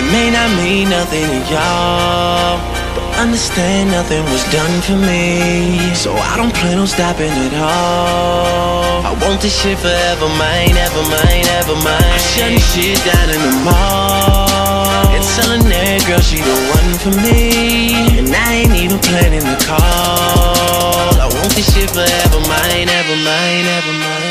It may not mean nothing to y'all, but understand nothing was done for me. So I don't plan on stopping at all. I want this shit forever, mine, ever mine, ever mine. I'm shutting shit down in the mall. And telling that girl she the one for me. And I ain't even planning the call. I want this shit forever, mine, ever mine, ever mine.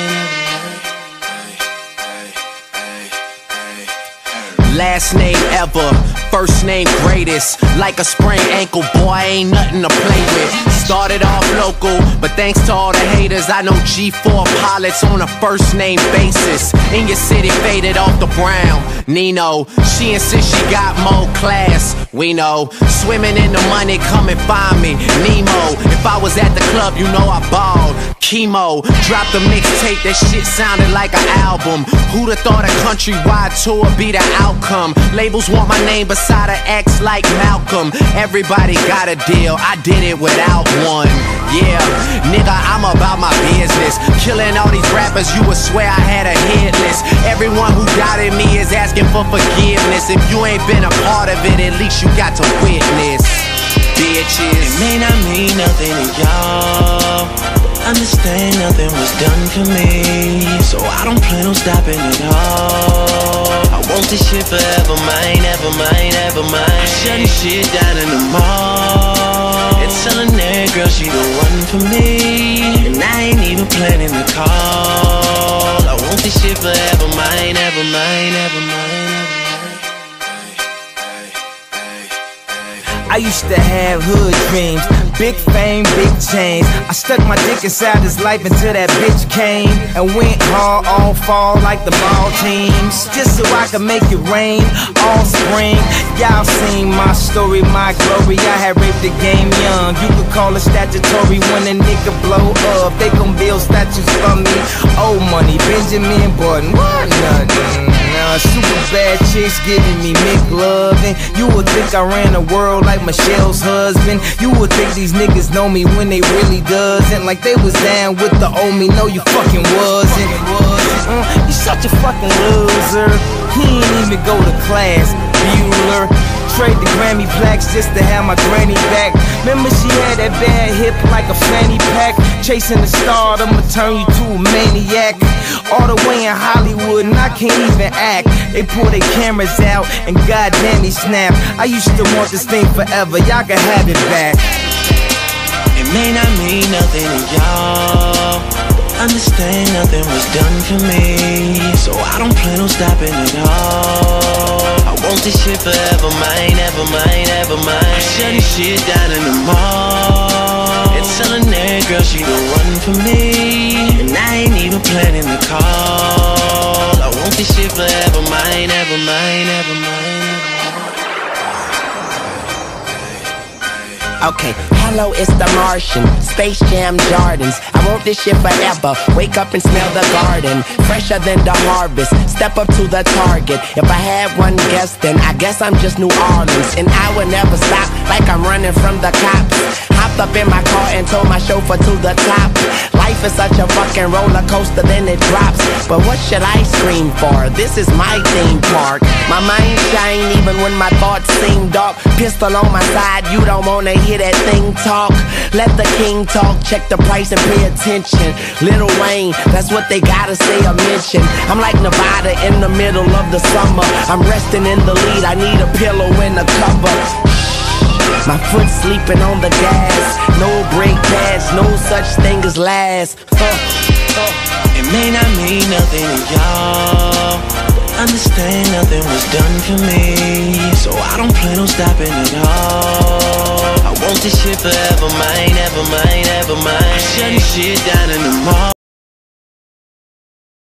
Last name ever, first name greatest. Like a sprained ankle, boy, ain't nothing to play with. Started off local, but thanks to all the haters, I know G4 pilots on a first name basis. In your city, faded off the brown. Nino, she insists she got more class. We know, swimming in the money, come and find me. Nemo, if I was at the club, you know I balled. Chemo, dropped a mixtape, that shit sounded like an album. Who'da thought a countrywide tour be the outcome? Labels want my name beside an X like Malcolm. Everybody got a deal, I did it without one. Yeah, nigga, I'm about my business. Killing all these rappers, you would swear I had a hit list. Everyone who doubted me is asking for forgiveness. If you ain't been a part of it, at least you got to witness. Bitches. It may not mean nothing to y'all. Understand nothing was done for me. So I don't plan on stopping at all. I want this shit forever, mine, ever mine, ever mine. Shutting shit down in the mall. And telling that girl she the one for me. And I ain't even planning the call. I want this shit forever, mine, ever mine, ever mine. Used to have hood dreams, big fame, big chains. I stuck my dick inside his life until that bitch came and went hard all fall like the ball teams, just so I could make it rain all spring. Y'all seen my story, my glory. I had raped the game young. You could call it statutory when a nigga blow up. They gon' build statues for me. Old money, Benjamin Button, what. Bad chicks giving me McLovin. You would think I ran the world like Michelle's husband. You would think these niggas know me when they really doesn't. Like they was down with the old me. No, you fucking wasn't. Uh, you such a fucking loser. He ain't even go to class. Bueller. Trade the Grammy plaques just to have my granny back. Remember she had that bad hip like a fanny pack. Chasing the star, I'ma turn you to a maniac. All the way in Hollywood, and I can't even act. They pull their cameras out, and goddamn he snap. I used to want this thing forever, y'all can have it back. It may not mean nothing to y'all. Understand nothing was done for me. So I don't plan on stopping at all. I want this shit forever, mine, ever mine, ever mine. Shutting shit down in the mall. And telling that girl she the one for me. And I ain't even planning the call. I want this shit forever, mine, ever mine, ever mine. Okay, hello, it's the Martian. Space Jam Jordans. I want this shit forever. Wake up and smell the garden. Fresher than the harvest. Step up to the target. If I had one guess, then I guess I'm just New Orleans. And I would never stop like I'm running from the cops. Hopped up in my car and told my chauffeur to the top. Life is such a fucking roller coaster, then it drops. But what should I scream for? This is my theme park. My mind shine even when my thoughts seem dark. Pistol on my side, you don't wanna hear that thing talk. Let the king talk, check the price and pay attention. Lil Wayne, that's what they gotta say or mention. I'm like Nevada in the middle of the summer. I'm resting in the lead, I need a pillow and a cover. My foot sleeping on the gas. No brake pads, no such thing as last. Huh. It may not mean nothing to y'all. Understand nothing was done for me. So I don't plan on stopping at all. I want this shit forever, mine, ever mine, ever mine. Shutting shit down in the mall.